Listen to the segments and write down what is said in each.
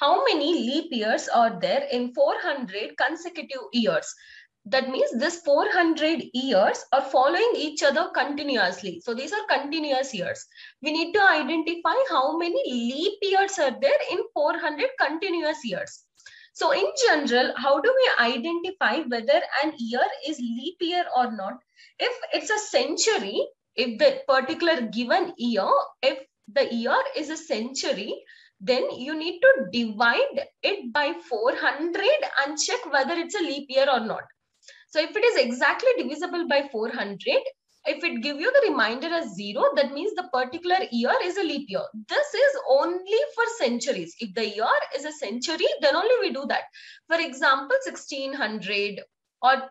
how many leap years are there in 400 consecutive years? That means this 400 years are following each other continuously. So these are continuous years. We need to identify how many leap years are there in 400 continuous years. So in general, how do we identify whether an year is leap year or not? If it's a century, if the particular given year, if the year is a century, then you need to divide it by 400 and check whether it's a leap year or not. So if it is exactly divisible by 400, if it give you the reminder as zero, that means the particular year is a leap year. This is only for centuries. If the year is a century, then only we do that. For example, 1600 or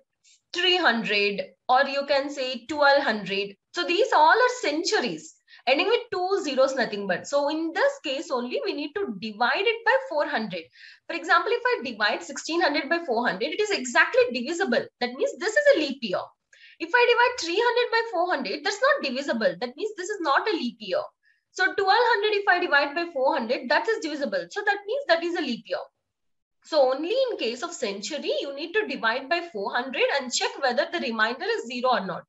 300 or you can say 1200. So these all are centuries ending with two zeros nothing but. So in this case only we need to divide it by 400 for example if i divide 1600 by 400 it is exactly divisible. That means this is a leap year. If i divide 300 by 400 that's not divisible. That means this is not a leap year. So 1200 if i divide by 400 that is divisible. So that means that is a leap year. So only in case of century, you need to divide by 400 and check whether the remainder is zero or not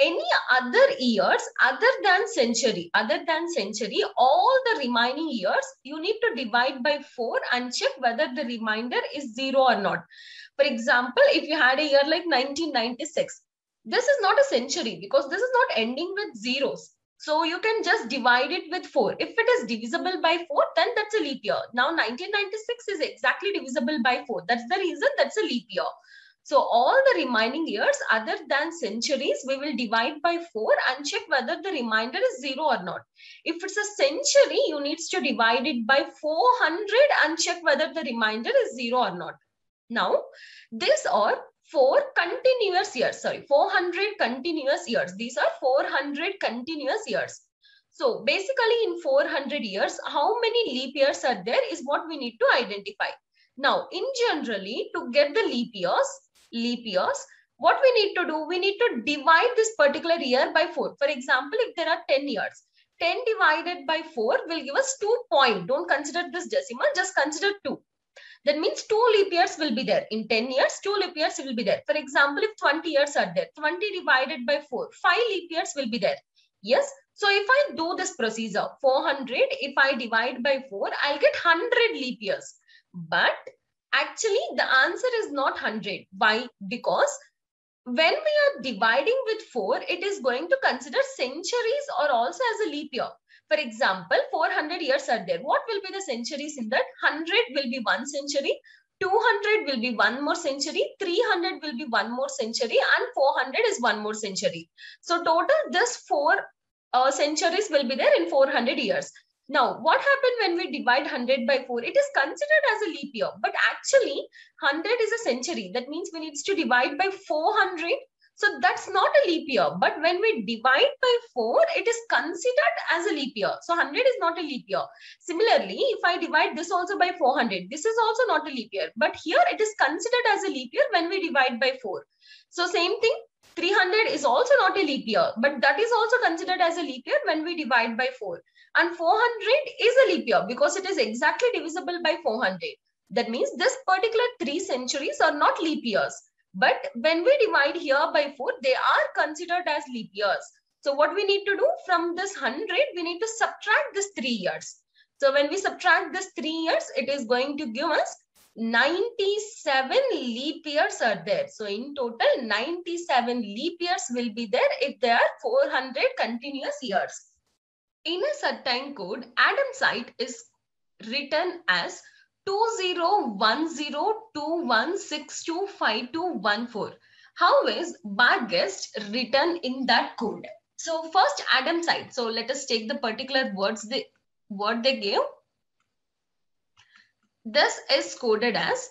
any other years other than century other than century all the remaining years you need to divide by 4 and check whether the remainder is 0 or not. For example if you had a year like 1996 this is not a century because this is not ending with zeros. So you can just divide it with 4 if it is divisible by 4 then that's a leap year. Now 1996 is exactly divisible by 4 that's the reason that's a leap year so all the remaining years other than centuries, we will divide by 4 and check whether the remainder is 0 or not. If it's a century, you need to divide it by 400 and check whether the remainder is 0 or not. Now, these are four continuous years, sorry, 400 continuous years. These are 400 continuous years. So basically in 400 years, how many leap years are there is what we need to identify. Now, in generally, to get the leap years, leap years, what we need to do, we need to divide this particular year by 4. For example, if there are 10 years, 10 divided by 4 will give us 2 point. Don't consider this decimal, just consider 2. That means 2 leap years will be there. In 10 years, 2 leap years will be there. For example, if 20 years are there, 20 divided by 4, 5 leap years will be there. Yes. So if I do this procedure, 400, if I divide by 4, I'll get 100 leap years. But Actually, the answer is not 100. Why? Because when we are dividing with 4, it is going to consider centuries or also as a leap year. For example, 400 years are there. What will be the centuries in that? 100 will be one century, 200 will be one more century, 300 will be one more century, and 400 is one more century. So total, this four uh, centuries will be there in 400 years. Now, what happened when we divide 100 by 4? It is considered as a leap year, but actually 100 is a century. That means we need to divide by 400. So that's not a leap year. But when we divide by 4, it is considered as a leap year. So 100 is not a leap year. Similarly, if I divide this also by 400, this is also not a leap year. But here it is considered as a leap year when we divide by 4. So same thing, 300 is also not a leap year, but that is also considered as a leap year when we divide by 4. And 400 is a leap year because it is exactly divisible by 400. That means this particular three centuries are not leap years. But when we divide here by 4, they are considered as leap years. So what we need to do from this 100, we need to subtract this 3 years. So when we subtract this 3 years, it is going to give us 97 leap years are there. So in total, 97 leap years will be there if there are 400 continuous years. In a certain code, Adam site is written as 201021625214. How is Barguest written in that code? So first Adam site. So let us take the particular words they what they gave this is coded as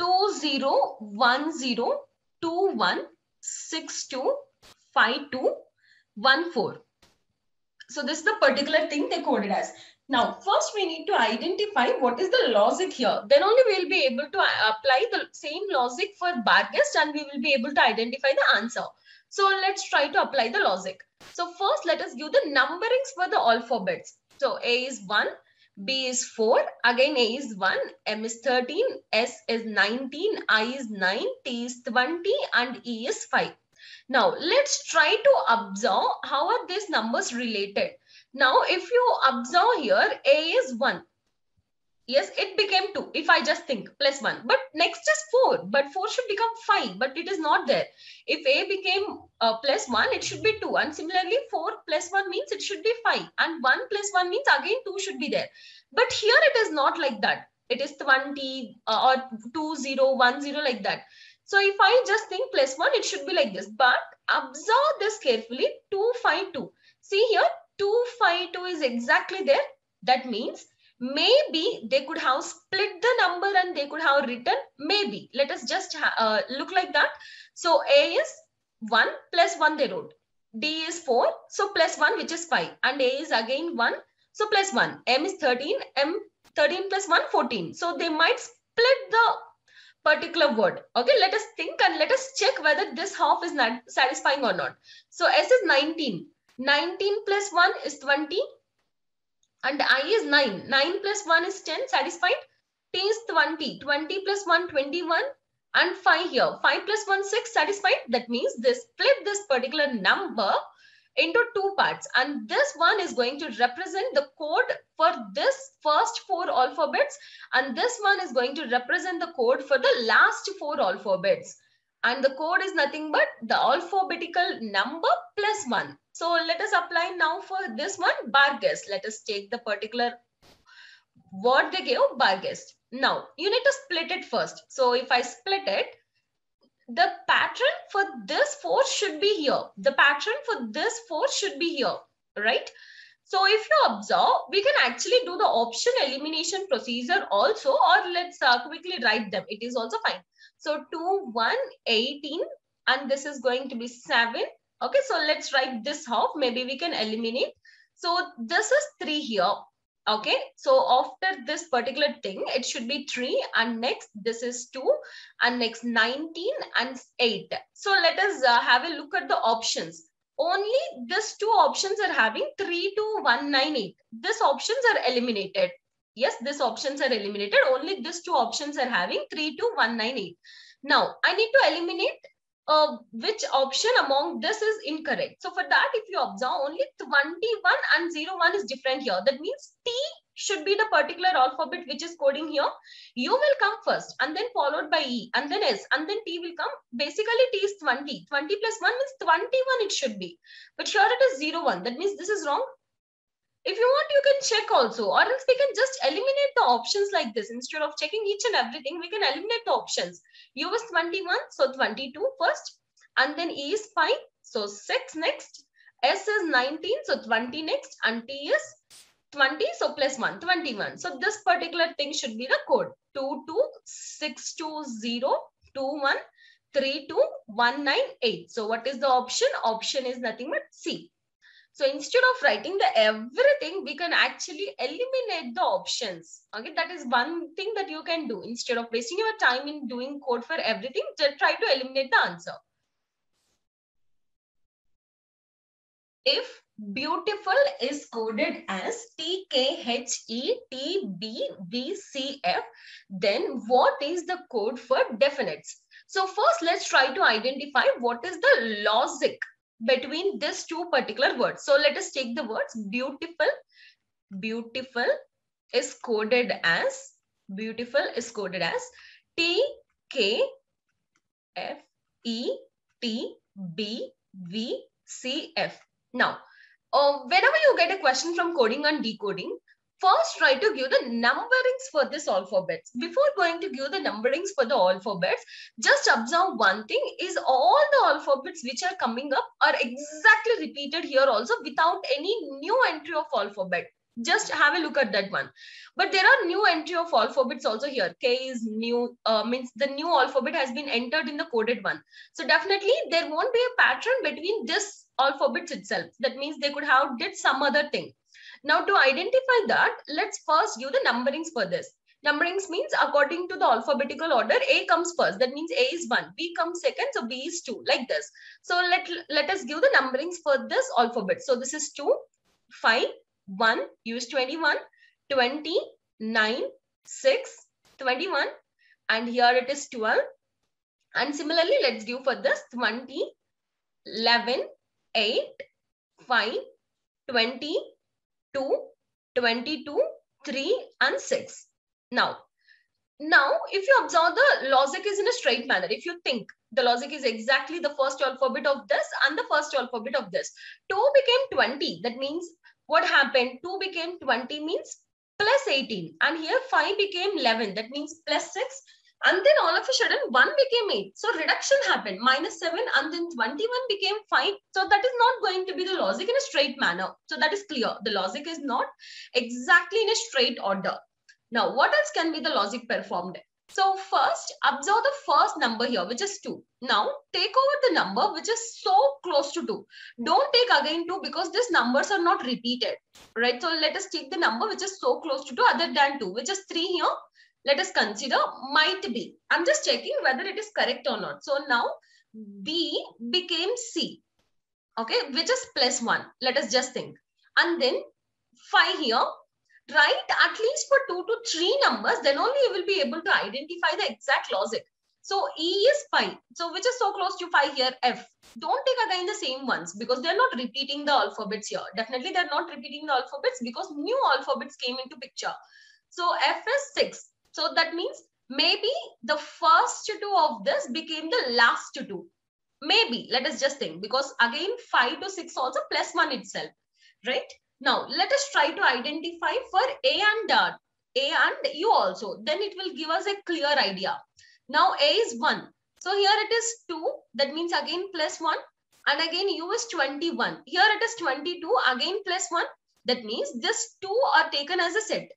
201021625214. So this is the particular thing they coded as. Now, first we need to identify what is the logic here. Then only we will be able to uh, apply the same logic for Barguest and we will be able to identify the answer. So let's try to apply the logic. So first let us give the numberings for the alphabets. So A is 1, B is 4. Again, A is 1. M is 13. S is 19. I is 9. T is 20. And E is 5. Now, let's try to observe how are these numbers related. Now, if you observe here, A is 1. Yes, it became 2. If I just think plus 1. But next is 4. But 4 should become 5. But it is not there. If A became uh, plus 1, it should be 2. And similarly, 4 plus 1 means it should be 5. And 1 plus 1 means again 2 should be there. But here it is not like that. It is 20 uh, or 2, 0, 1, 0 like that. So if I just think plus 1, it should be like this. But observe this carefully. 2, 5, 2. See here, 2, 5, 2 is exactly there. That means maybe they could have split the number and they could have written maybe. Let us just uh, look like that. So a is 1 plus 1 they wrote. D is 4 so plus 1 which is 5 and a is again 1 so plus 1 m is 13 m 13 plus 1 14 so they might split the particular word. Okay let us think and let us check whether this half is not satisfying or not. So s is 19 19 plus 1 is 20 and i is 9 9 plus 1 is 10 satisfied? T is 20 20 plus 1 21 and 5 here. 5 plus 1 6 satisfied? That means this split this particular number into two parts. And this one is going to represent the code for this first four alphabets. And this one is going to represent the code for the last four alphabets. And the code is nothing but the alphabetical number plus one. So let us apply now for this one Barguest. Let us take the particular word they gave Barguest. Now you need to split it first. So if I split it, the pattern for this four should be here. The pattern for this four should be here, right? So if you observe, we can actually do the option elimination procedure also, or let's uh, quickly write them. It is also fine. So 2, 1, 18, and this is going to be 7. Okay, so let's write this half. Maybe we can eliminate. So this is 3 here. Okay, so after this particular thing, it should be 3 and next this is 2 and next 19 and 8. So let us uh, have a look at the options only these two options are having 3 to 198. These options are eliminated. Yes, these options are eliminated. Only these two options are having 3 to 198. Now, I need to eliminate uh, which option among this is incorrect. So for that, if you observe only 21 and 01 is different here. That means T should be the particular alphabet which is coding here. U will come first and then followed by E and then S and then T will come. Basically T is 20. 20 plus 1 means 21 it should be. But here it is 01. That means this is wrong. If you want, you can check also or else we can just eliminate the options like this. Instead of checking each and everything, we can eliminate the options. U is 21, so 22 first and then E is 5, so 6 next. S is 19, so 20 next and T is 20 so plus 1 21 so this particular thing should be the code 22620213219 so what is the option option is nothing but c so instead of writing the everything we can actually eliminate the options okay that is one thing that you can do instead of wasting your time in doing code for everything just try to eliminate the answer if Beautiful is coded as TKHETBVCF. Then what is the code for definites? So first let's try to identify what is the logic between these two particular words. So let us take the words beautiful. Beautiful is coded as, beautiful is coded as T K F E T B V C F. Now, uh, whenever you get a question from coding and decoding, first try to give the numberings for this alphabets. Before going to give the numberings for the alphabets, just observe one thing is all the alphabets which are coming up are exactly repeated here also without any new entry of alphabet. Just have a look at that one. But there are new entry of alphabets also here. K is new, uh, means the new alphabet has been entered in the coded one. So definitely there won't be a pattern between this alphabets itself. That means they could have did some other thing. Now to identify that, let's first give the numberings for this. Numberings means according to the alphabetical order, A comes first. That means A is 1, B comes second, so B is 2, like this. So let, let us give the numberings for this alphabet. So this is 2, 5, 1, use 21, 20, 9, 6, 21 and here it is 12 and similarly let's give for this 20, 11, 8, 5, 20, 2, 22, 3 and 6. Now, now if you observe the logic is in a straight manner, if you think the logic is exactly the first alphabet of this and the first alphabet of this. 2 became 20. That means what happened? 2 became 20 means plus 18. And here 5 became 11. That means plus 6. And then all of a sudden 1 became 8. So reduction happened. Minus 7 and then 21 became 5. So that is not going to be the logic in a straight manner. So that is clear. The logic is not exactly in a straight order. Now, what else can be the logic performed? So first, observe the first number here, which is 2. Now, take over the number which is so close to 2. Don't take again 2 because these numbers are not repeated. Right? So let us take the number which is so close to 2 other than 2, which is 3 here. Let us consider might be. I'm just checking whether it is correct or not. So now B became C. Okay, which is plus 1. Let us just think. And then 5 here write at least for two to three numbers, then only you will be able to identify the exact logic. So E is 5. So which is so close to 5 here, F. Don't take again the same ones because they're not repeating the alphabets here. Definitely they're not repeating the alphabets because new alphabets came into picture. So F is 6. So that means maybe the first two of this became the last two. Maybe, let us just think because again 5 to 6 also plus 1 itself, right? Now, let us try to identify for A and uh, A and U also. Then it will give us a clear idea. Now, A is 1. So here it is 2. That means again plus 1. And again U is 21. Here it is 22. Again plus 1. That means this 2 are taken as a set.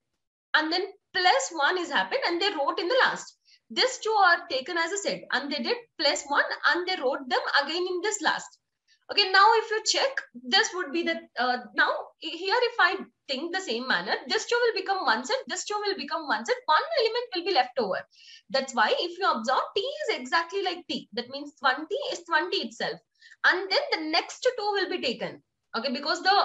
And then plus 1 is happened and they wrote in the last. These two are taken as a set and they did plus 1 and they wrote them again in this last. Okay, now if you check, this would be the, uh, now here if I think the same manner, this two will become one set, this two will become one set, one element will be left over. That's why if you observe, T is exactly like T. That means 20 is 20 itself. And then the next two will be taken. Okay, because the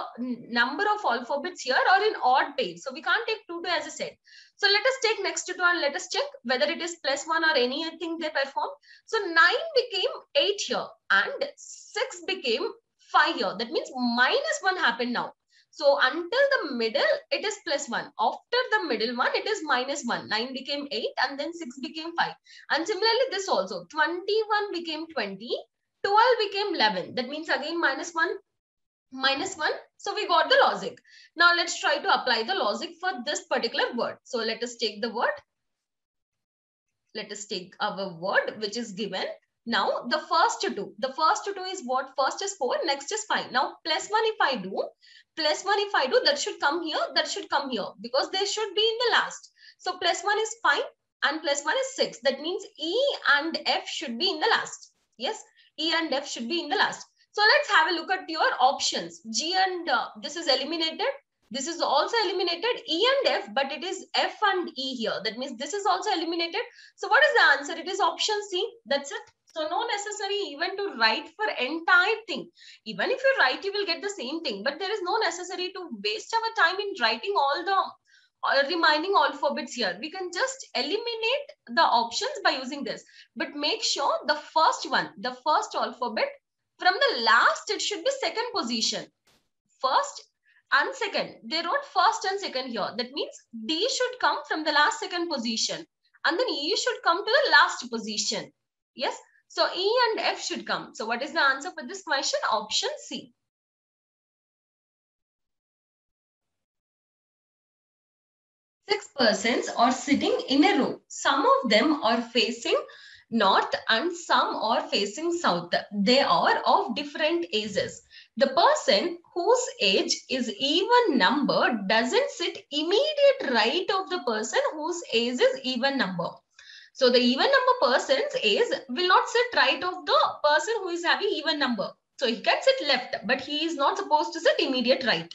number of alphabets here are in odd pairs. So we can't take 2 to as a set. So let us take next to 2 and let us check whether it is plus 1 or anything they perform. So 9 became 8 here and 6 became 5 here. That means minus 1 happened now. So until the middle, it is plus 1. After the middle one, it is minus 1. 9 became 8 and then 6 became 5. And similarly, this also. 21 became 20. 12 became 11. That means again minus 1 minus 1. So we got the logic. Now let's try to apply the logic for this particular word. So let us take the word. Let us take our word which is given. Now the first two, the first two is what? First is 4, next is 5. Now plus 1 if I do, plus 1 if I do, that should come here, that should come here because they should be in the last. So plus 1 is 5 and plus 1 is 6. That means E and F should be in the last. Yes, E and F should be in the last. So let's have a look at your options. G and uh, this is eliminated. This is also eliminated. E and F, but it is F and E here. That means this is also eliminated. So what is the answer? It is option C. That's it. So no necessary even to write for entire thing. Even if you write, you will get the same thing. But there is no necessary to waste our time in writing all the uh, remaining alphabets here. We can just eliminate the options by using this. But make sure the first one, the first alphabet from the last, it should be second position. First and second. They wrote first and second here. That means D should come from the last second position. And then E should come to the last position. Yes. So E and F should come. So what is the answer for this question? Option C. Six persons are sitting in a row. Some of them are facing north and some are facing south. They are of different ages. The person whose age is even number doesn't sit immediate right of the person whose age is even number. So the even number person's age will not sit right of the person who is having even number. So he can sit left, but he is not supposed to sit immediate right.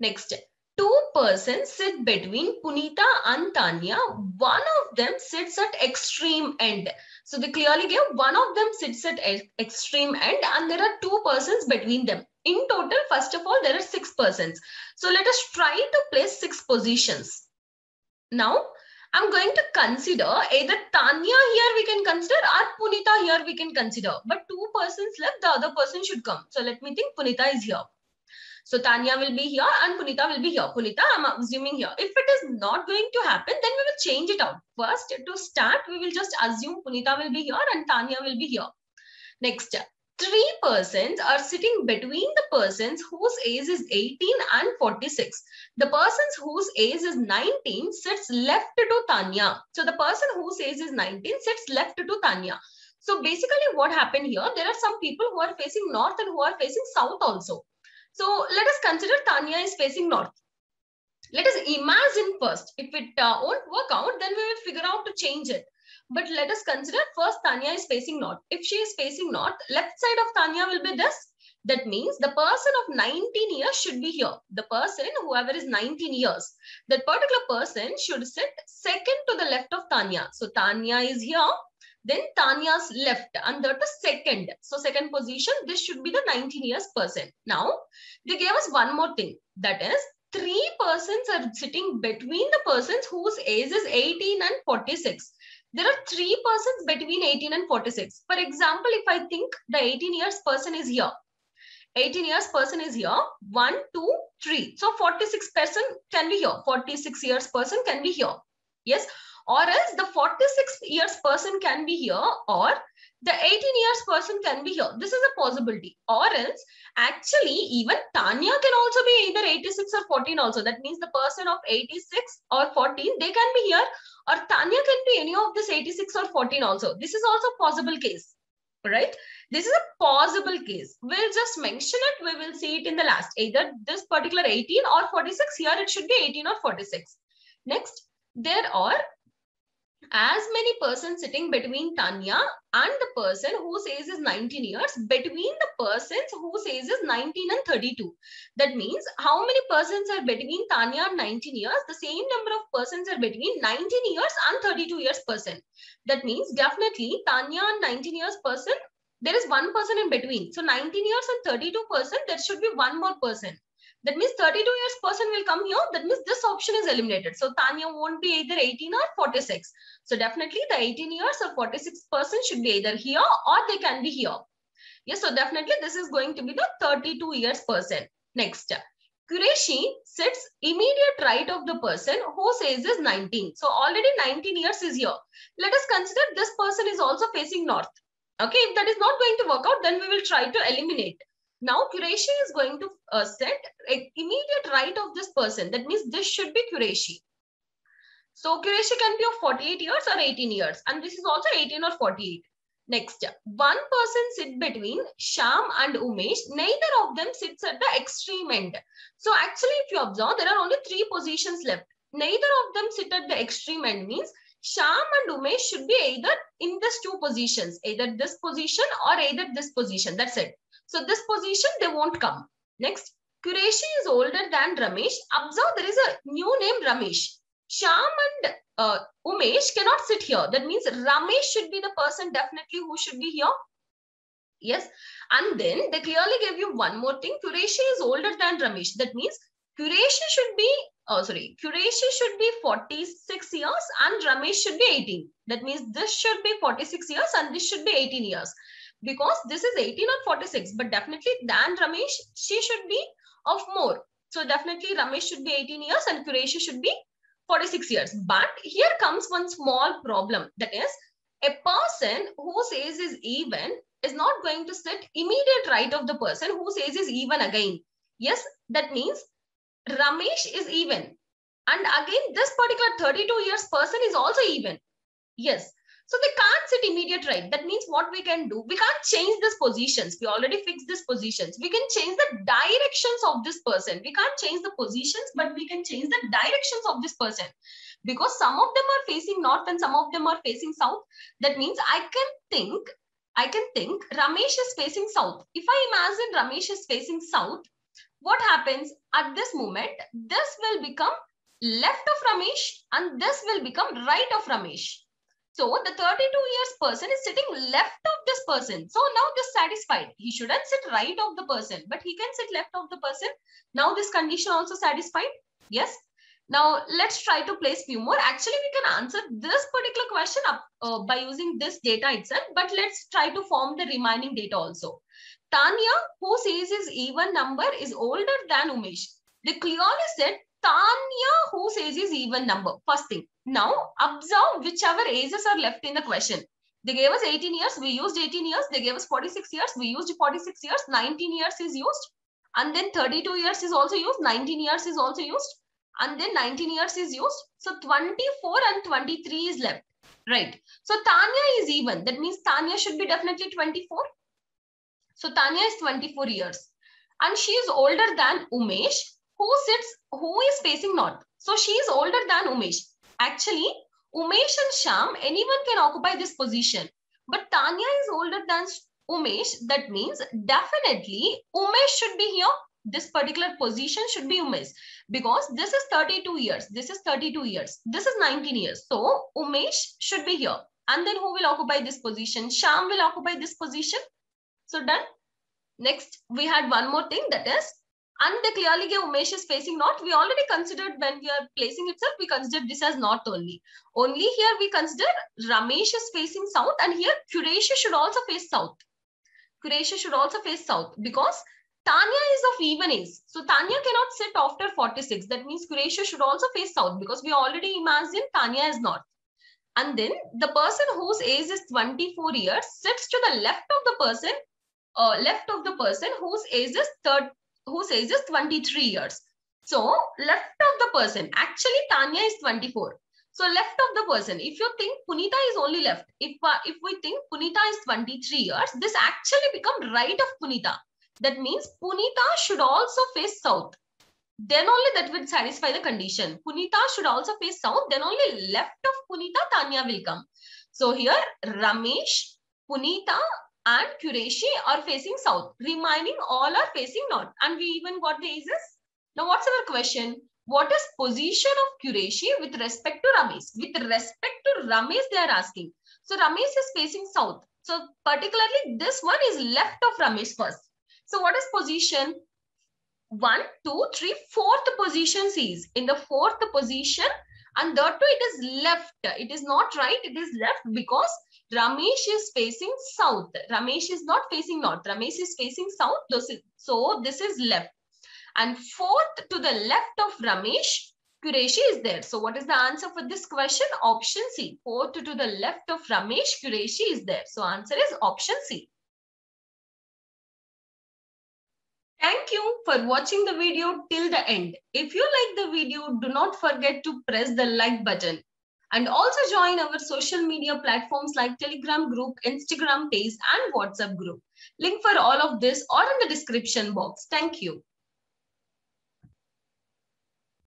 Next, two persons sit between Punita and Tanya. One of them sits at extreme end. So they clearly give one of them sits at extreme end and there are two persons between them. In total, first of all, there are six persons. So let us try to place six positions. Now, I'm going to consider either Tanya here we can consider or Punita here we can consider. But two persons left, the other person should come. So let me think Punita is here. So Tanya will be here and Punita will be here. Punita, I'm assuming here. If it is not going to happen, then we will change it out. First, to start, we will just assume Punita will be here and Tanya will be here. Next, three persons are sitting between the persons whose age is 18 and 46. The persons whose age is 19 sits left to Tanya. So the person whose age is 19 sits left to Tanya. So basically what happened here, there are some people who are facing north and who are facing south also. So let us consider Tanya is facing north. Let us imagine first, if it uh, won't work out, then we will figure out to change it. But let us consider first Tanya is facing north. If she is facing north, left side of Tanya will be this. That means the person of 19 years should be here. The person, whoever is 19 years, that particular person should sit second to the left of Tanya. So Tanya is here. Then Tanya's left and that is second. So second position, this should be the 19 years person. Now, they gave us one more thing. That is, three persons are sitting between the persons whose age is 18 and 46 there are three persons between 18 and 46. For example, if I think the 18 years person is here, 18 years person is here, one, two, three. So 46 person can be here, 46 years person can be here. Yes, or else the 46 years person can be here or the 18 years person can be here. This is a possibility. Or else, actually, even Tanya can also be either 86 or 14 also. That means the person of 86 or 14, they can be here or Tanya can be any of this 86 or 14 also. This is also possible case, right? This is a possible case. We'll just mention it. We will see it in the last. Either this particular 18 or 46. Here it should be 18 or 46. Next, there are as many persons sitting between Tanya and the person whose age is 19 years between the persons whose age is 19 and 32. That means how many persons are between Tanya and 19 years? The same number of persons are between 19 years and 32 years person. That means definitely Tanya and 19 years person, there is one person in between. So 19 years and 32 person, there should be one more person. That means 32 years person will come here. That means this option is eliminated. So Tanya won't be either 18 or 46. So definitely the 18 years or 46 person should be either here or they can be here. Yes, so definitely this is going to be the 32 years person. Next. Qureshi sits immediate right of the person whose age is 19. So already 19 years is here. Let us consider this person is also facing north. Okay, if that is not going to work out, then we will try to eliminate. Now Qureshi is going to uh, set immediate right of this person. That means this should be Qureshi. So Qureshi can be of 48 years or 18 years. And this is also 18 or 48. Next, one person sit between Sham and Umesh. Neither of them sits at the extreme end. So actually, if you observe, there are only three positions left. Neither of them sit at the extreme end means Sham and Umesh should be either in these two positions, either this position or either this position. That's it. So this position, they won't come. Next, Qureshi is older than Ramesh. Observe there is a new name Ramesh. Sham and uh, Umesh cannot sit here. That means Ramesh should be the person definitely who should be here. Yes. And then they clearly gave you one more thing. Qureshi is older than Ramesh. That means Qureshi should be, oh sorry, Qureshi should be 46 years and Ramesh should be 18. That means this should be 46 years and this should be 18 years because this is 18 or 46 but definitely than Ramesh she should be of more. So definitely Ramesh should be 18 years and Qureshi should be 46 years. But here comes one small problem. That is a person who says is even is not going to sit immediate right of the person who says is even again. Yes that means Ramesh is even. And again this particular 32 years person is also even. Yes so they can't sit immediate right. That means what we can do, we can't change these positions. We already fixed these positions. We can change the directions of this person. We can't change the positions, but we can change the directions of this person. Because some of them are facing north and some of them are facing south. That means I can think, I can think Ramesh is facing south. If I imagine Ramesh is facing south, what happens at this moment? This will become left of Ramesh and this will become right of Ramesh. So the 32 years person is sitting left of this person. So now this satisfied. He shouldn't sit right of the person, but he can sit left of the person. Now this condition also satisfied. Yes. Now let's try to place few more. Actually, we can answer this particular question up, uh, by using this data itself, but let's try to form the remaining data also. Tanya, who says his even number is older than Umesh. They clearly said Tanya, who says is even number. First thing. Now observe whichever ages are left in the question. They gave us 18 years, we used 18 years. They gave us 46 years, we used 46 years. 19 years is used. And then 32 years is also used. 19 years is also used and then 19 years is used. So 24 and 23 is left, right? So Tanya is even. That means Tanya should be definitely 24. So Tanya is 24 years and she is older than Umesh who sits, who is facing north. So she is older than Umesh. Actually, Umesh and Sham, anyone can occupy this position. But Tanya is older than Umesh. That means definitely Umesh should be here this particular position should be Umesh because this is 32 years. This is 32 years. This is 19 years. So Umesh should be here. And then who will occupy this position? Sham will occupy this position. So done. Next, we had one more thing that is, and the clearly, Umesh is facing not, we already considered when we are placing itself, we considered this as not only. Only here we consider Ramesh is facing south and here Qureshi should also face south. Qureshi should also face south because Tanya is of even age. So Tanya cannot sit after 46. That means Qureshi should also face south because we already imagine Tanya is north. And then the person whose age is 24 years sits to the left of the person, uh, left of the person whose age is 30, who says is 23 years. So left of the person, actually Tanya is 24. So left of the person, if you think Punita is only left, if, uh, if we think Punita is 23 years, this actually become right of Punita. That means Punita should also face south. Then only that will satisfy the condition. Punita should also face south. Then only left of Punita, Tanya will come. So here Ramesh, Punita and Quraishi are facing south. Remaining all are facing north. And we even got the ages. Now what's our question? What is position of Quraishi with respect to Ramesh? With respect to Ramesh, they are asking. So Ramesh is facing south. So particularly this one is left of Ramesh first. So what is position? One, two, three, fourth position is in the fourth position and that too it is left. It is not right, it is left because Ramesh is facing south. Ramesh is not facing north. Ramesh is facing south. So this is left. And fourth to the left of Ramesh, Quraishi is there. So what is the answer for this question? Option C. Fourth to the left of Ramesh, Quraishi is there. So answer is option C. Thank you for watching the video till the end. If you like the video, do not forget to press the like button. And also join our social media platforms like Telegram group, Instagram page and WhatsApp group. Link for all of this or in the description box. Thank you.